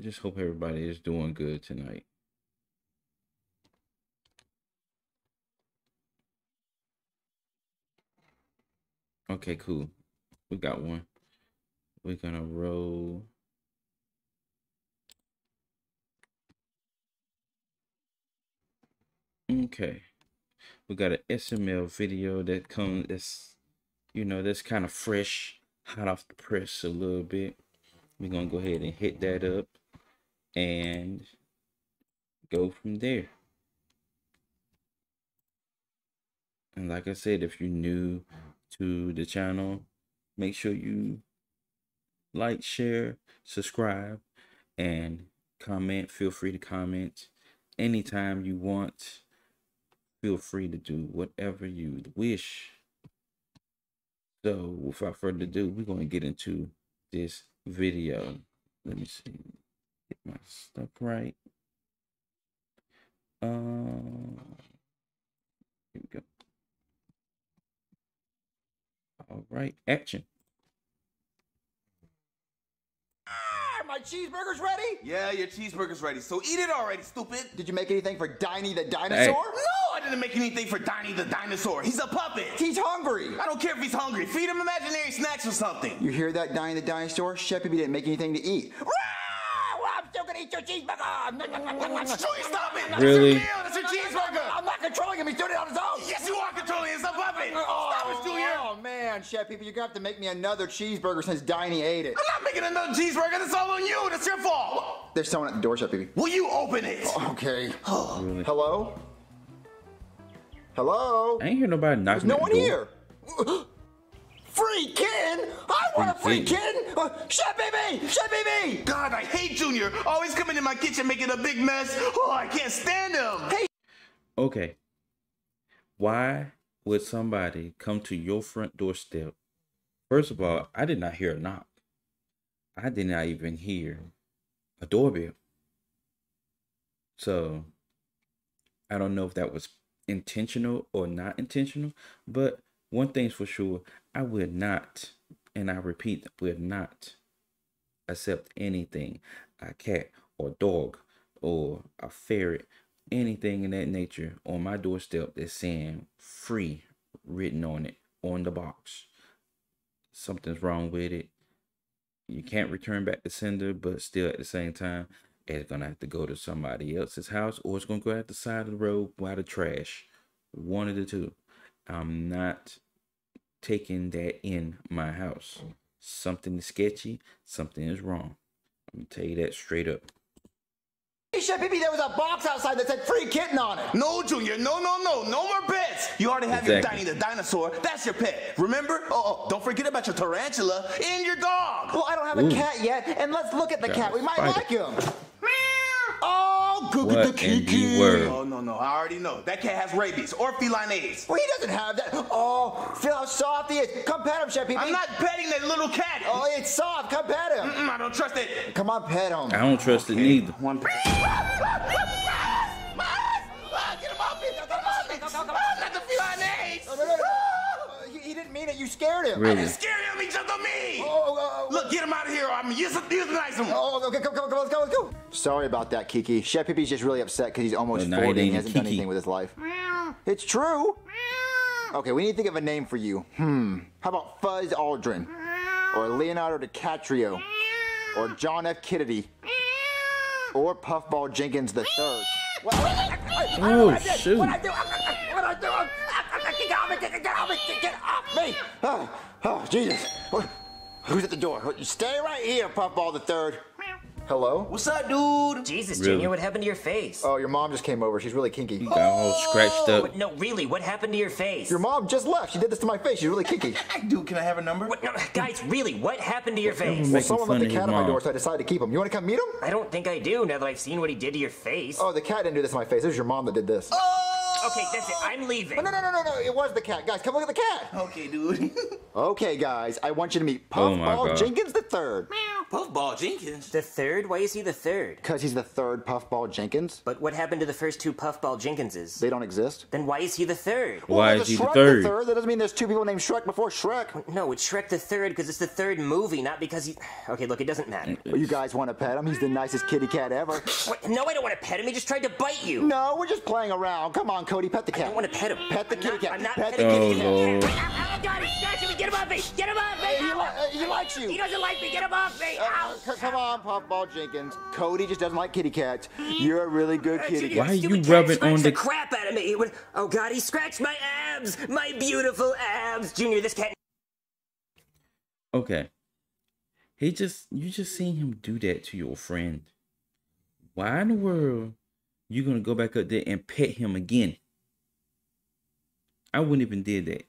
Just hope everybody is doing good tonight. Okay, cool. We got one. We're gonna roll. Okay. We got an SML video that comes that's you know that's kind of fresh, hot off the press a little bit. We're gonna go ahead and hit that up and go from there. And like I said, if you're new to the channel, make sure you like, share, subscribe, and comment. Feel free to comment anytime you want. Feel free to do whatever you wish. So, without further ado, we're going to get into this video. Let me see. Get my stuff right. Um, here we go. All right, action. Ah, my cheeseburger's ready? Yeah, your cheeseburger's ready. So eat it already, stupid. Did you make anything for Diney the dinosaur? No, I didn't make anything for Diney the dinosaur. He's a puppet. He's hungry. I don't care if he's hungry. Feed him imaginary snacks or something. You hear that, Diney the dinosaur? Chef Pee didn't make anything to eat. I'm still gonna eat your cheeseburger. Joey, stop it. Really? That's your cheeseburger. I'm not controlling him. He's doing it on his own. Yes, you are controlling. him. It's a puppet. Oh, stop it, Junior. Oh man, Chef Pee you're gonna have to make me another cheeseburger since Diney ate it. I'm not making another cheeseburger. That's all on you. That's your fault. There's someone at the door, Chef Pee Will you open it? Okay. Oh. Really? Hello? Hello? I ain't hear nobody There's no one here. Free kitten? I want a free Free kitten. Uh, Chef Pee Chef Pee God, I hate Junior. Always coming in my kitchen making a big mess. Oh, I can't stand him. Hey, Okay. Why would somebody come to your front doorstep? First of all, I did not hear a knock. I did not even hear a doorbell. So I don't know if that was intentional or not intentional, but one thing's for sure, I will not, and I repeat, will not accept anything, a cat or dog or a ferret, anything in that nature on my doorstep that's saying free written on it on the box. Something's wrong with it. You can't return back the sender, but still at the same time, it's gonna have to go to somebody else's house or it's gonna go out the side of the road by the trash. One of the two. I'm not taking that in my house. Mm. Something is sketchy, something is wrong. I'm gonna tell you that straight up. Chef Pee there was a box outside that said free kitten on it. No, Junior. No, no, no. No more pets. You already have Exactly. your Diney the dinosaur. That's your pet. Remember? Oh, oh, don't forget about your tarantula and your dog. Well, I don't have a cat yet, and let's look at the Got cat. We might spider. like him. Good What the in the Kiki. world? Oh, no, no. I already know. That cat has rabies or feline AIDS. Well, he doesn't have that. Oh, feel how soft he is. Come pet him, Chef I'm not petting that little cat. Oh, it's soft. Come pet him. Mm, I don't trust it. Come on, pet him. I don't trust it neither. One pet. Get him off me. Get him off me. Not the feline AIDS. Uh, didn't mean it. You scared him. Really? He's scared of me. He jumped on me. Oh, oh, oh, Look, get him out of here. I'm euthanizing him. Oh, okay, come, come, come, let's go, let's go. Sorry about that, Kiki. Chef Pee-Pee's just really upset because he's almost Well, 40 and he hasn't done anything with his life. It's true. Okay, we need to think of a name for you. Hmm. How about Fuzz Aldrin? Or Leonardo DiCaprio? Or John F. Kennedy? Or Puffball Jenkins the third? Oh shoot! What I do? What I do? Get off me! Get off me! Get off me! Oh, oh, Jesus. What- Who's at the door? Stay right here, Puffball the third. Hello? What's up, dude? Jesus, Really? Junior, what happened to your face? Oh, your mom just came over. She's really kinky. You Got all scratched up. What- no, really, what happened to your face? Your mom just left. She did this to my face. She's really kinky. Dude, can I have a number? What, no, guys, really, what happened to your face? Well, someone left of a cat at my door, so I decided to keep him. You want to come meet him? I don't think I do now that I've seen what he did to your face. Oh, the cat didn't do this to my face. It was your mom that did this. Oh, Okay, that's it. I'm leaving. Oh, no, no, no, no, no. It was the cat. Guys, come look at the cat. Okay, dude. Okay, guys, I want you to meet Oh Puffball God. Jenkins the third. Puffball Jenkins. The third? Why is he the third? Because he's the third Puffball Jenkins. But what happened to the first two Puffball Jenkinses? They don't exist. Then why is he the third? Why Well, is he there's the third? the third? That doesn't mean there's two people named Shrek before Shrek. No, it's Shrek the third because it's the third movie, not because he. Okay, look, it doesn't matter. Mm, well, you guys want to pet him? He's the nicest kitty cat ever. What? No, I don't want to pet him. He just tried to bite you. No, we're just playing around. Come on, Cody, pet the I cat. don't want to pet him. Pet the I'm kitty not- cat. I'm not Pet the petting Oh, kitty cat. Lord. Ow, ow, God, he's scratching me. Get him off me. Get him off me. Hey, he, li- uh, he likes you. He doesn't like me. Get him off me. Uh, Ow. c- come on, Puffball Jenkins. Cody just doesn't like kitty cats. You're a really good kitty Junior, cat. Why are you rubbing on the the- crap out of me? Would- Oh God, he scratched my abs, my beautiful abs. Junior, this cat. Okay. He just you just seen him do that to your friend. Why in the world you gonna go back up there and pet him again? I wouldn't even did that.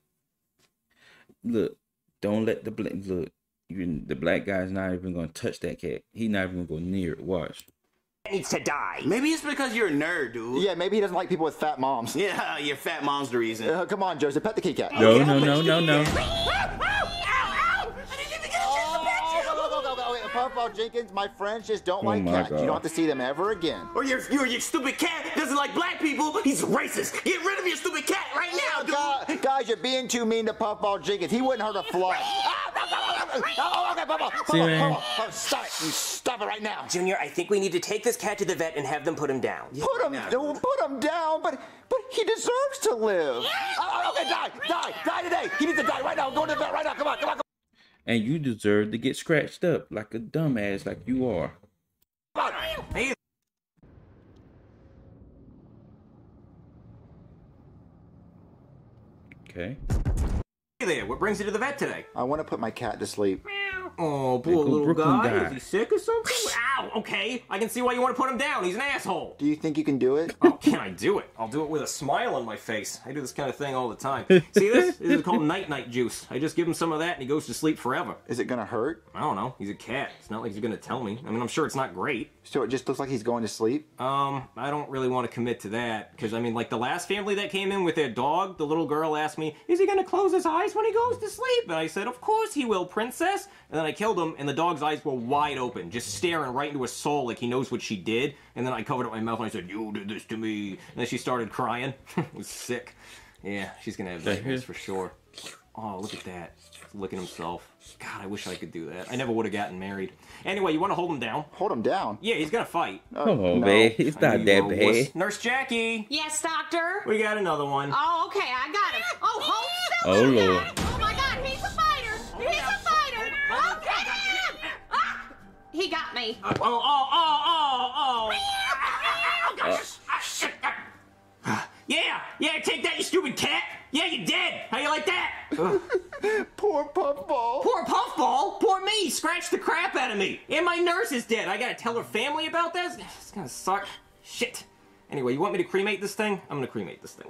Look, don't let the black look. You, the black guy's not even gonna touch that cat. He not even gonna go near it. Watch. needs to die. Maybe it's because you're a nerd, dude. Yeah, maybe he doesn't like people with fat moms. Yeah, your fat mom's the reason. Uh, come on, Joseph, pet the kitty cat. No, no, no, no, no. Oh, go, go, go, go, go. Wait, Puffball Jenkins, my friends just don't Oh like cats. God. You don't have to see them ever again. Or your, your, your stupid cat doesn't like black people. He's racist. Get rid of your stupid cat right oh, now, dude. Guys, guys, you're being too mean to Puffball Jenkins. He wouldn't hurt a fly. Ah, ah, ah, oh, okay, Puffball, Puffball, See. Puffball, Puffball, stop it. You stop it right now. Junior, I think we need to take this cat to the vet and have them put him down. Put him, no, put him down, but but he deserves to live. Oh, okay, die, die, die today. He needs to die right now. Go to the vet right now. Come on, come on, come And you deserve to get scratched up like a dumbass like you are. on. Hey, Okay. there. What brings you to the vet today? I want to put my cat to sleep. Oh, poor little Brooklyn guy. guy. Is he sick or something? Ow, okay. I can see why you want to put him down. He's an asshole. Do you think you can do it? Oh, can I do it? I'll do it with a smile on my face. I do this kind of thing all the time. See this? This is called night night juice. I just give him some of that and he goes to sleep forever. Is it gonna hurt? I don't know. He's a cat. It's not like he's gonna tell me. I mean, I'm sure it's not great. So it just looks like he's going to sleep? Um, I don't really want to commit to that because I mean, like the last family that came in with their dog, the little girl asked me, "Is he gonna close his eyes when he goes to sleep?" And I said, "Of course he will, princess." And then I killed him, and the dog's eyes were wide open, just staring right into his soul, like he knows what she did. And then I covered up my mouth and I said, "You did this to me." And then she started crying. it was sick. Yeah, she's gonna have nightmares for sure. Oh, look at that. He's licking himself. God, I wish I could do that. I never would have gotten married. Anyway, you want to hold him down? Hold him down. Yeah, he's gonna fight. Uh, Come on, no. babe. It's I not knew that you were a wuss. bad. Nurse Jackie, Yes, doctor. we got another one. Oh, okay, I got him. Oh, hold still. Oh, Lord. Me. Oh, oh, oh, oh, oh. oh ah, ah. Ah. Yeah, yeah, take that, you stupid cat. Yeah, you dead. How you like that? Poor Puffball. Poor Puffball. Poor me. Scratched the crap out of me. And my nurse is dead. I gotta tell her family about this? It's gonna suck. Shit. Anyway, you want me to cremate this thing? I'm gonna cremate this thing.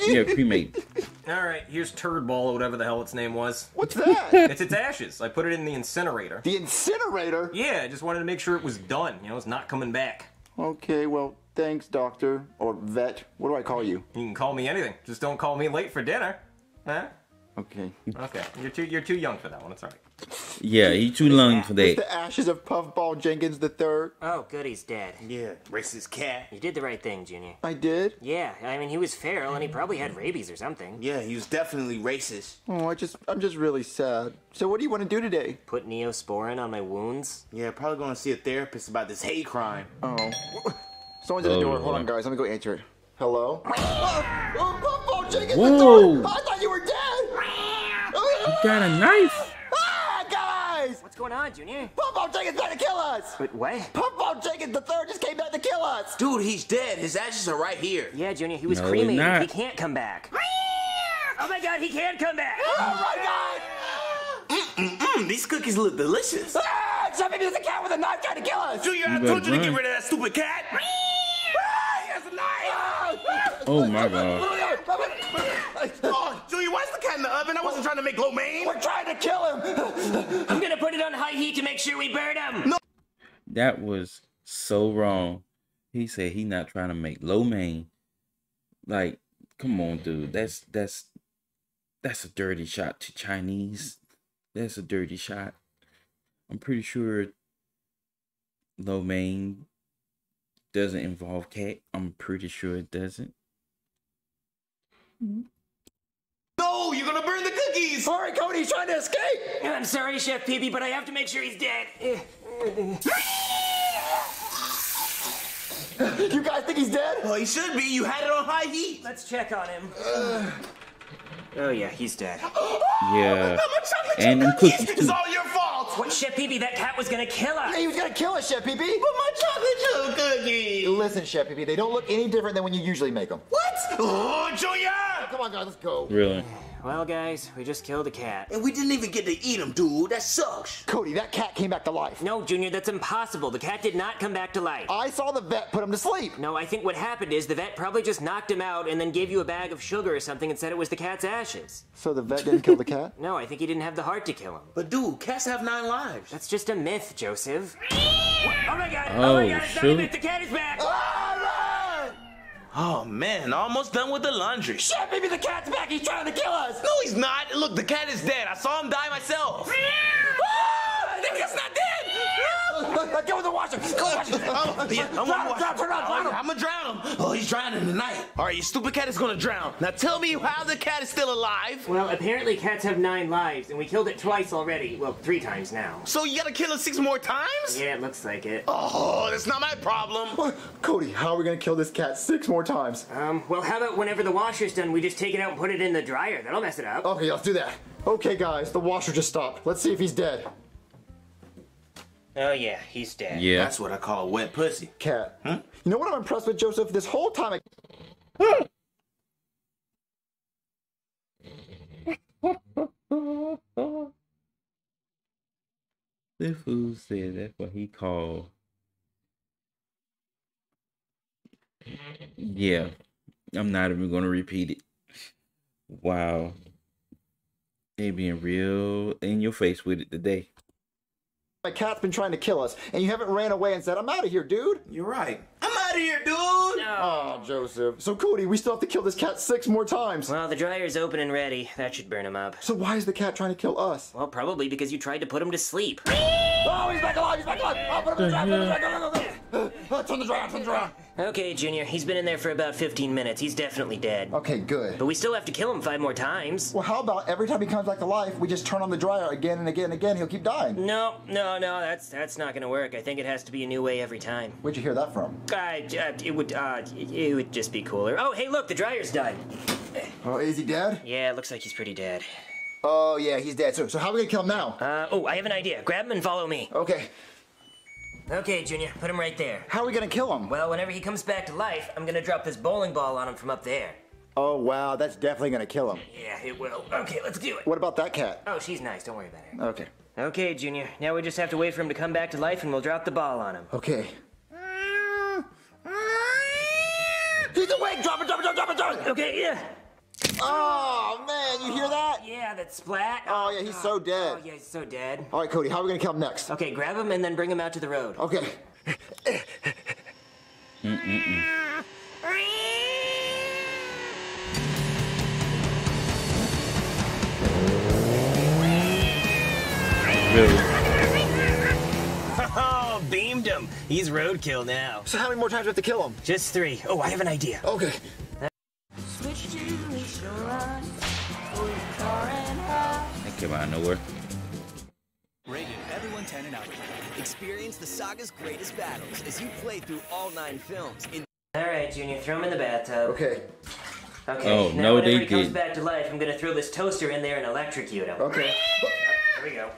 Yeah, cremate. Alright, here's Turd Ball, or whatever the hell its name was. What's that? It's its ashes. I put it in the incinerator. the incinerator? Yeah, I just wanted to make sure it was done. You know, it's not coming back. Okay, well, thanks, doctor. Or vet. What do I call you? You can call me anything. Just don't call me late for dinner. Huh? Okay. Okay. You're too you're too young for that one. It's alright. Yeah, he too long for that. The ashes of Puffball Jenkins the third. Oh, good, he's dead. Yeah, racist cat. You did the right thing, Junior. I did? Yeah, I mean, he was feral and he probably had rabies or something. Yeah, he was definitely racist. Oh, I just, I'm just really sad. So what do you want to do today? Put neosporin on my wounds. Yeah, probably gonna see a therapist about this hate crime. Oh. Someone's at the Oh, door. Hold on, oh. guys. Let me go answer it. Hello? Oh, oh, Puffball Jenkins Whoa. the third! I thought you were dead! He got a knife. Ah, guys! What's going on, Junior? Puffball Jenkins trying to kill us! But what? Puffball Jenkins the third just came back to kill us! Dude, he's dead. His ashes are right here. Yeah, Junior, he was No, he's cremated. He can't come back. Oh my god, he can come back! Oh my god! Mm, these cookies look delicious. Ah, somebody there's a cat with a knife trying to kill us! Junior, I You told you to get rid of that stupid cat. Ah, he has a knife. Oh my god. Junior, why's the cat in the oven? I wasn't trying to make lo mein. We're trying to kill him! I'm gonna put it on high heat to make sure we burn him! No. That was so wrong. He said he not trying to make lo mein. Like, come on, dude. That's that's that's a dirty shot to Chinese. That's a dirty shot. I'm pretty sure lo mein doesn't involve cat. I'm pretty sure it doesn't. Mm-hmm. No, you're gonna burn the cookies. Sorry, Cody, he's trying to escape. I'm sorry, Chef Peepee, but I have to make sure he's dead. You guys think he's dead? Well, he should be. You had it on high heat. Let's check on him. Uh. Oh yeah, he's dead. Oh, yeah. My chocolate chip And them cookies. cookies, It's all your fault. What, Chef Peepee? That cat was gonna kill us. Yeah, he was gonna kill us, Chef Pee Pee. But my chocolate chip cookies. Listen, Chef Pee Pee, they don't look any different than when you usually make them. What? Oh, Junior! Come on, guys, let's go. Really? Well, guys, we just killed a cat. And we didn't even get to eat him, dude. That sucks. Cody, that cat came back to life. No, Junior, that's impossible. The cat did not come back to life. I saw the vet put him to sleep. No, I think what happened is the vet probably just knocked him out and then gave you a bag of sugar or something and said it was the cat's ashes. So the vet didn't kill the cat? No, I think he didn't have the heart to kill him. But dude, cats have nine lives. That's just a myth, Joseph. Oh, oh my god! Oh, Oh, my god! It's not a myth. The cat is back. Oh man, almost done with the laundry. Pee Pee, the cat's back. He's trying to kill us. No, he's not. Look, the cat is dead. I saw him die myself. Ah, the cat's not dead. Let's go with the washer. Go wash it. Yeah, I'm Drown gonna him, drown, him. turn on, Oh, drown him. I'm gonna drown him. Oh, he's drowning tonight. All right, your stupid cat is gonna drown. Now tell me how the cat is still alive. Well, apparently cats have nine lives, and we killed it twice already. Well, three times now. So you gotta kill it six more times? Yeah, it looks like it. Oh, that's not my problem. What? Cody, how are we gonna kill this cat six more times? Um, well, how about whenever the washer's done, we just take it out and put it in the dryer? That'll mess it up. Okay, let's do that. Okay, guys, the washer just stopped. Let's see if he's dead. Oh yeah, he's dead. Yeah. That's what I call a wet pussy. Cat. You know what I'm impressed with, Joseph? This whole time I. The fool said that's what he called. Yeah. I'm not even gonna repeat it. Wow. They being real in your face with it today. My cat's been trying to kill us, and you haven't ran away and said, I'm out of here, dude. You're right. I'm out of here, dude. No. Oh, Joseph. So, Cody, we still have to kill this cat six more times. Well, the dryer's open and ready. That should burn him up. So, why is the cat trying to kill us? Well, probably because you tried to put him to sleep. Oh, he's back alive! He's back alive! Oh, put him in the dryer! Put him in the dryer! Oh, turn the dryer! Turn the dryer! Okay, Junior, he's been in there for about 15 minutes. He's definitely dead. Okay, good. But we still have to kill him five more times. Well, how about every time he comes back to life, we just turn on the dryer again and again and again? He'll keep dying. No, no, no, that's that's not gonna work. I think it has to be a new way every time. Where'd you hear that from? Uh, uh, it would, uh, it, would just be cooler. Oh, hey, look, the dryer's done. Oh, is he dead? Yeah, it looks like he's pretty dead. Oh, yeah, he's dead. So, so how are we gonna kill him now? Uh, oh, I have an idea. Grab him and follow me. Okay, Okay, Junior, put him right there. how are we gonna kill him? Well, whenever he comes back to life, I'm gonna drop this bowling ball on him from up there. Oh, wow, that's definitely gonna kill him. Yeah, it will. Okay, let's do it. What about that cat? Oh, she's nice. Don't worry about her. Okay. Okay, Junior. Now we just have to wait for him to come back to life, and we'll drop the ball on him. Okay. He's awake! Drop it, drop it, drop it, drop it, drop it! Okay, yeah. Oh, man, you hear that? Oh, yeah, that splat. Oh, yeah, he's so oh, dead. Oh, yeah, he's so dead. All right, Cody, how are we gonna kill him next? Okay, grab him and then bring him out to the road. Okay. Really? Oh, beamed him. He's roadkill now. So how many more times do we have to kill him? Just three. Oh, I have an idea. Okay. Came out of nowhere. Rated everyone 10 and out. Experience the saga's greatest battles as you play through all nine films in All right, Junior, throw him in the bathtub. Okay. Okay. Oh, now no, whenever they he comes didn't. back to life, I'm gonna throw this toaster in there and electrocute him. Okay. Here we go.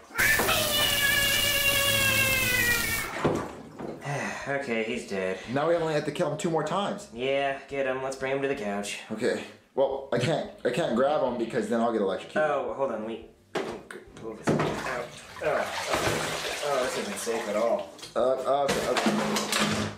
okay, he's dead. Now we only have to kill him two more times. Yeah, get him. Let's bring him to the couch. Okay. Well, I can't. I can't grab him because then I'll get electrocuted. Oh, hold on. We pull this out. Oh, oh, oh, this isn't safe at all. Uh, uh, okay, okay.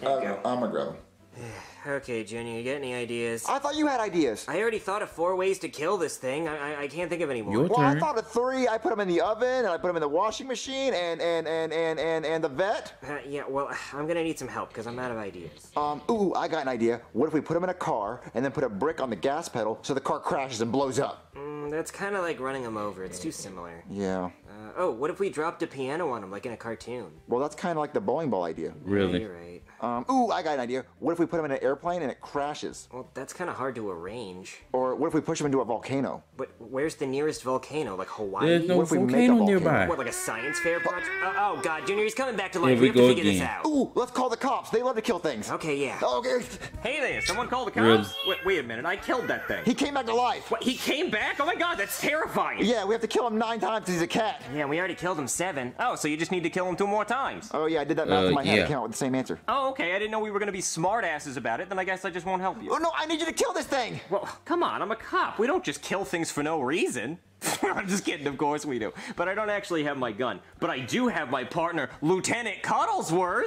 There you Uh, go. I'm gonna grab him. Okay, Junior, you got any ideas? I thought you had ideas. I already thought of four ways to kill this thing. I I, I can't think of any more. Your Well, I thought of three. I put them in the oven, and I put them in the washing machine, and and and and and and the vet. Uh, yeah, well, I'm gonna need some help because I'm out of ideas. Um, ooh, I got an idea. What if we put them in a car and then put a brick on the gas pedal so the car crashes and blows up? Mm, that's kind of like running him over. It's too similar. Yeah. Uh, oh, what if we dropped a piano on him like in a cartoon? Well, that's kind of like the bowling ball idea. Really? You're right. Um, ooh, I got an idea. What if we put him in an airplane and it crashes? Well, that's kind of hard to arrange. Or what if we push him into a volcano? But where's the nearest volcano? Like Hawaii? There's no What if we make a volcano volcano? nearby. What, like a science fair project? Oh, oh, God, Junior, he's coming back to life. Here we we have to go figure this out. Ooh, let's call the cops. They love to kill things. Okay, yeah. Okay. Hey there, someone call the cops? Really? Wait, wait a minute, I killed that thing. He came back to life. What, he came back? Oh my god, that's terrifying. Yeah, we have to kill him nine times 'cause he's a cat. Yeah, we already killed him seven. Oh, so you just need to kill him two more times. Oh yeah, I did that math Uh, in my head. yeah. I came out with the same answer. Oh, okay, I didn't know we were gonna be smartasses about it, then I guess I just won't help you. Oh no, I need you to kill this thing. Well, come on, I'm a cop. We don't just kill things for no reason. I'm just kidding, of course we do. But I don't actually have my gun. But I do have my partner, Lieutenant Cuddlesworth.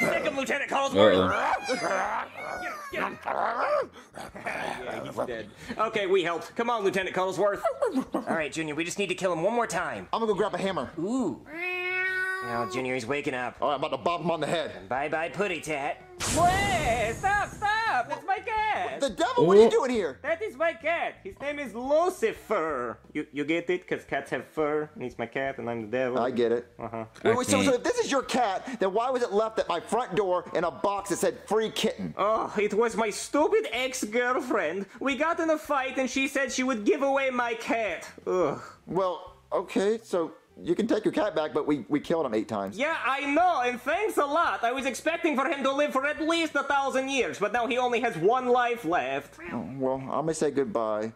Take him, Lieutenant Cuddlesworth. Get him, get him. yeah, he's dead. Okay, we helped. Come on, Lieutenant Cuddlesworth. All right, Junior, we just need to kill him one more time. I'm gonna go grab a hammer. Ooh. Now, Junior, he's waking up. All right, I'm about to bop him on the head. Bye bye, Putty Tat. Wait, stop, stop. That's my cat. The devil, what are you doing here? That is my cat. His name is Lucifer. You you get it? Because cats have fur, and he's my cat, and I'm the devil. I get it. Uh-huh. Wait, wait, so, so if this is your cat, then why was it left at my front door in a box that said free kitten? Oh, it was my stupid ex-girlfriend. We got in a fight, and she said she would give away my cat. Ugh. Well, okay, so you can take your cat back, but we, we killed him eight times. Yeah, I know, and thanks a lot. I was expecting for him to live for at least a thousand years, but now he only has one life left. Oh, well, I'm gonna say goodbye.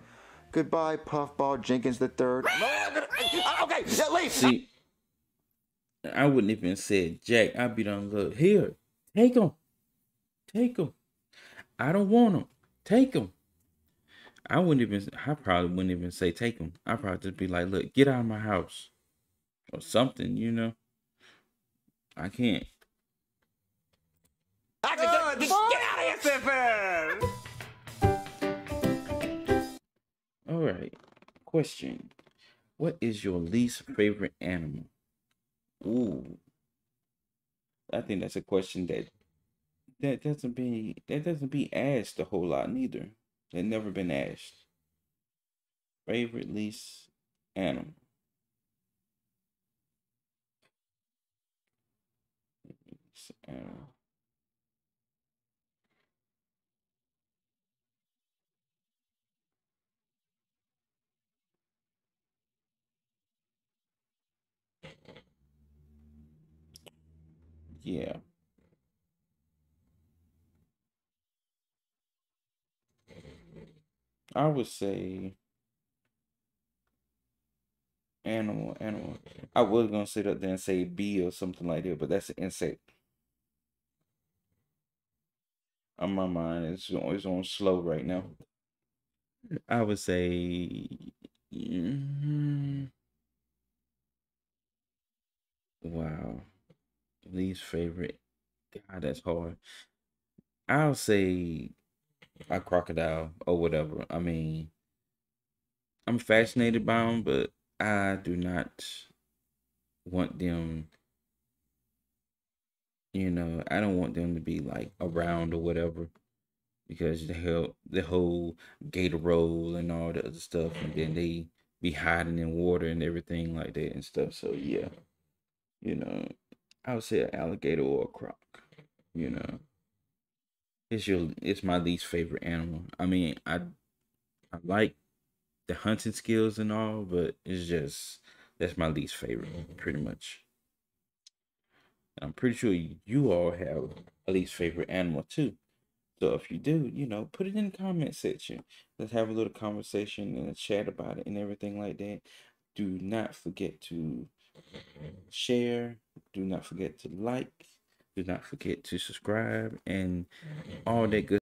Goodbye, Puffball Jenkins the third. Ah, okay, yeah, leave. See, I wouldn't even say Jack. I'd be done. Look here, take him, take him. I don't want him. Take him. I wouldn't even. I probably wouldn't even say take him. I'd probably just be like, look, get out of my house, or something. You know. I can't. i can Good Get out of here! Lucifer! All right. Question: What is your least favorite animal? Ooh. I think that's a question that that doesn't be that doesn't be asked a whole lot neither. That never been asked. Favorite least animal. Yeah. I would say animal, animal. I was gonna sit up there and say bee or something like that, but that's an insect. On my mind, it's it's on slow right now. I would say, mm, wow, least favorite. God, that's hard. I'll say a crocodile or whatever. I mean, I'm fascinated by them, but I do not want them. You know, I don't want them to be like around or whatever, because the hell, the whole gator roll and all the other stuff, and then they be hiding in water and everything like that and stuff. So yeah, you know, I would say an alligator or a croc. You know, it's your it's my least favorite animal. I mean, I I like the hunting skills and all, but it's just that's my least favorite, pretty much. I'm pretty sure you all have a least favorite animal too. So if you do, you know, put it in the comment section. Let's have a little conversation and a chat about it and everything like that. Do not forget to share. Do not forget to like. Do not forget to subscribe and all that good